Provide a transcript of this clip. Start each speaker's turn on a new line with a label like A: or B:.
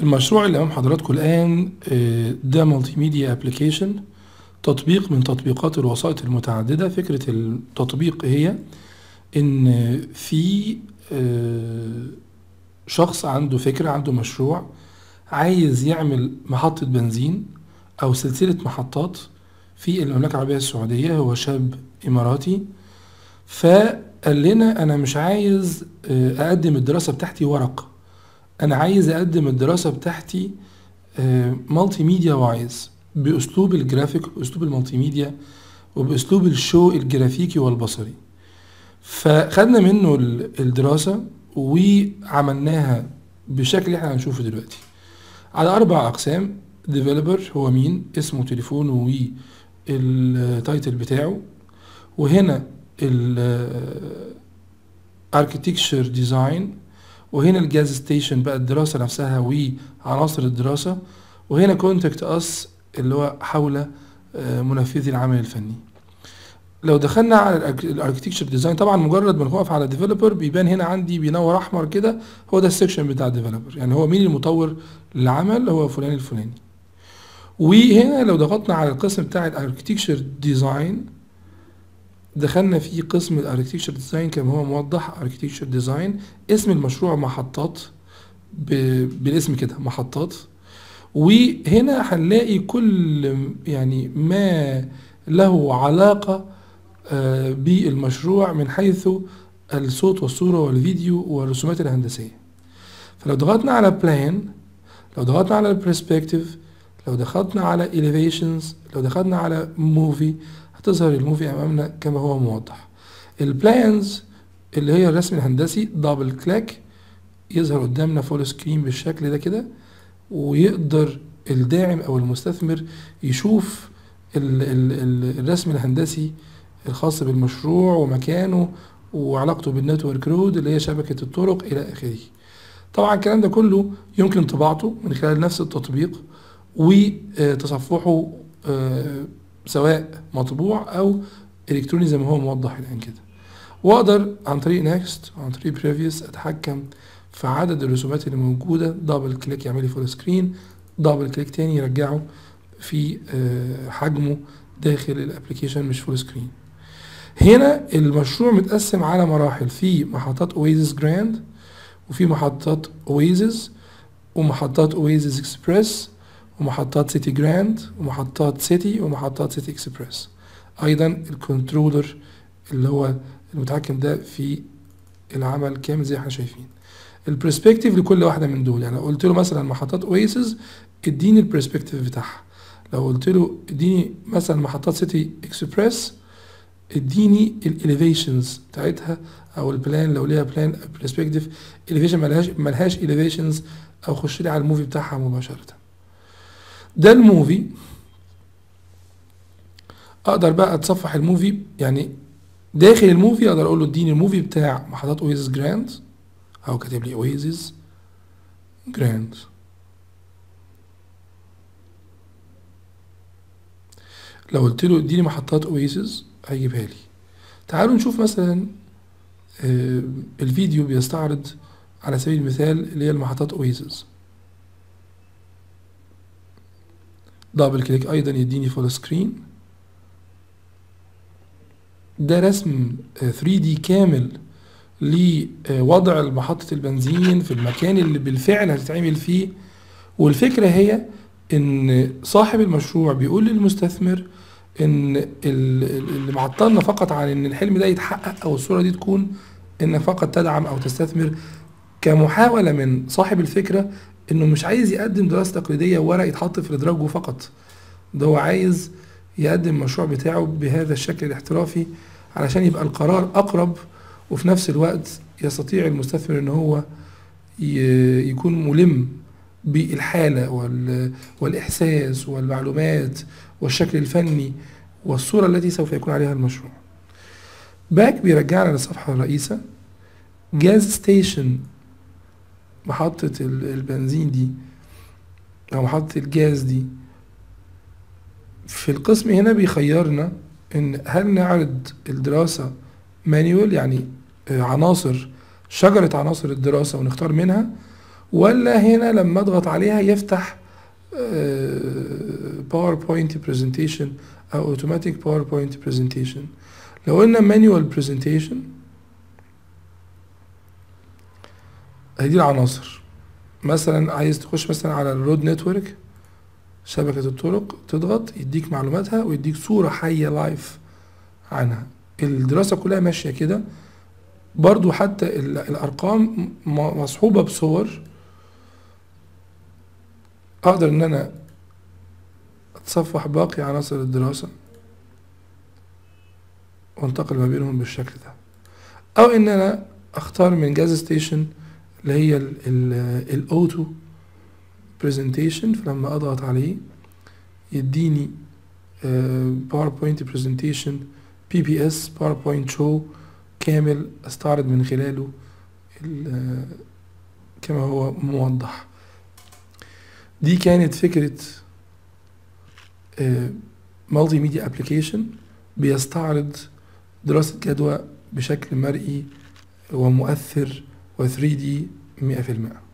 A: المشروع اللي امام حضراتكم الآن آه، ده multimedia application تطبيق من تطبيقات الوسائط المتعددة. فكرة التطبيق هي إن في آه، شخص عنده فكرة عنده مشروع عايز يعمل محطة بنزين أو سلسلة محطات في المملكة العربية السعودية هو شاب إماراتي. فقال لنا أنا مش عايز آه، أقدم الدراسة بتاعتي ورق. أنا عايز أقدم الدراسة بتاعتي multimedia وعايز بأسلوب الجرافيك بأسلوب ال multimedia وبأسلوب ال show الجرافيكي والبصري. فخدنا منه ال- الدراسة وعملناها بالشكل اللي إحنا هنشوفه دلوقتي. على أربع أقسام developer هو مين اسمه تليفونه وال title بتاعه. وهنا ال architecture design وهنا ال gas station بقى الدراسة نفسها وعناصر الدراسة وهنا contact us اللي هو حول آه، منفذي العمل الفني. لو دخلنا على ال architecture design طبعا مجرد ما نقف على developer بيبان هنا عندي بينور أحمر كده هو ده ال section بتاع ال developer يعني هو مين المطور للعمل؟ هو فلان الفلاني. وهنا لو ضغطنا على القسم بتاع ال architecture design دخلنا في قسم ال architecture design كما هو موضح architecture design اسم المشروع محطات بالاسم كده محطات. وهنا هنلاقي كل يعني ما له علاقة آه، بالمشروع من حيث الصوت والصورة والفيديو والرسومات الهندسية. فلو ضغطنا على plan لو ضغطنا على ال perspective لو ضغطنا على elevations لو دخلنا على movie هتظهر ال movie أمامنا كما هو موضح. ال plans اللي هي الرسم الهندسي double click يظهر قدامنا full screen بالشكل ده كده ويقدر الداعم أو المستثمر يشوف ال ال ال الرسم الهندسي الخاص بالمشروع ومكانه وعلاقته بال network road اللي هي شبكة الطرق إلى آخره. طبعا الكلام ده كله يمكن طباعته من خلال نفس التطبيق وتصفحه آه، سواء مطبوع أو إلكتروني زي ما هو موضح الآن كده. وأقدر عن طريق next عن طريق previous أتحكم في عدد الرسومات اللي موجودة double click يعمل لي full screen double click تاني يرجعه في آه، حجمه داخل ال application مش full screen هنا المشروع متقسم على مراحل في محطات Oasis Grand وفي محطات Oasis ومحطات Oasis Express ومحطات City Grand ومحطات City ومحطات City Express أيضا ال controller اللي هو المتحكم ده في العمل كامل زي إحنا شايفين. ال perspective لكل واحدة من دول يعني لو قلت له مثلا محطات Oasis اديني ال perspective بتاعها. لو قلت له اديني مثلا محطات City Express اديني ال elevations بتاعتها أو ال plan لو ليها plan perspective elevation ملهاش ملهاش elevations أو خش لي على ال movie بتاعها مباشرة. ده ال movie أقدر بقى أتصفح ال movie يعني داخل ال movie أقدر أقول له اديني ال movie بتاع محطات Oasis Grand أو كاتب لي Oasis Grand لو قلت له اديني محطات Oasis هيجيبها لي. تعالوا نشوف مثلا آه، الفيديو بيستعرض على سبيل المثال اللي هي المحطات Oasis double click أيضا يديني full screen ده رسم 3 دي كامل لوضع محطة البنزين في المكان اللي بالفعل هتتعمل فيه. والفكرة هي إن صاحب المشروع بيقول للمستثمر إن ال- ال- اللي معطلنا فقط عن إن الحلم ده يتحقق أو الصورة دي تكون انك فقط تدعم أو تستثمر. كمحاولة من صاحب الفكرة إنه مش عايز يقدم دراسة تقليدية ورق يتحط في الادراج فقط. ده هو عايز يقدم المشروع بتاعه بهذا الشكل الاحترافي علشان يبقى القرار أقرب وفي نفس الوقت يستطيع المستثمر إن هو يكون ملم بالحالة وال- والإحساس والمعلومات والشكل الفني والصورة التي سوف يكون عليها المشروع. back بيرجعنا للصفحة الرئيسة. gas station محطة ال- البنزين دي أو محطة الجاز دي في القسم هنا بيخيرنا إن هل نعرض الدراسة manual يعني آه، عناصر شجرة عناصر الدراسة ونختار منها ولا هنا لما أضغط عليها يفتح PowerPoint presentation أو automatic PowerPoint presentation لو قلنا manual presentation هذه العناصر. مثلا عايز تخش مثلا على ال road network شبكة الطرق تضغط يديك معلوماتها ويديك صورة حية live عنها. الدراسة كلها ماشية كده. برضو حتى ال- الأرقام مصحوبة بصور. أقدر إن أنا أتصفح باقي عناصر الدراسة وأنتقل ما بينهم بالشكل ده. أو إن أنا أختار من gas station اللي هي ال auto presentation فلما أضغط عليه يديني PowerPoint presentation PPS PowerPoint show كامل أستعرض من خلاله ال- آه، كما هو موضح. دي كانت فكرة multimedia application بيستعرض دراسة جدوى بشكل مرئي ومؤثر و 3 دي 100%